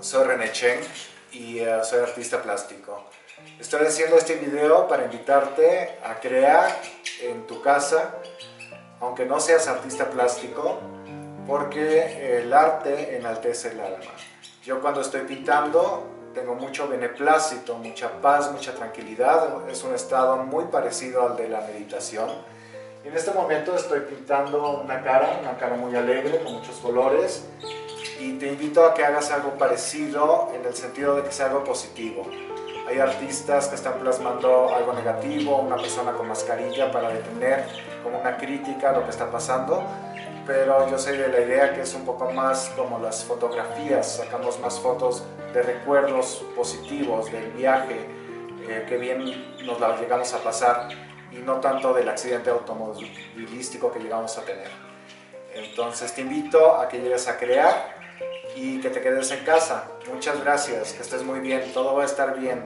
Soy René Cheng y uh, soy artista plástico. Estoy haciendo este video para invitarte a crear en tu casa, aunque no seas artista plástico, porque el arte enaltece el alma. Yo cuando estoy pintando tengo mucho beneplácito, mucha paz, mucha tranquilidad. Es un estado muy parecido al de la meditación. En este momento estoy pintando una cara, una cara muy alegre, con muchos colores y te invito a que hagas algo parecido en el sentido de que sea algo positivo. Hay artistas que están plasmando algo negativo, una persona con mascarilla para detener como una crítica a lo que está pasando, pero yo soy de la idea que es un poco más como las fotografías, sacamos más fotos de recuerdos positivos del viaje, eh, que bien nos la llegamos a pasar y no tanto del accidente automovilístico que llegamos a tener. Entonces te invito a que llegues a crear y que te quedes en casa. Muchas gracias, que estés muy bien, todo va a estar bien.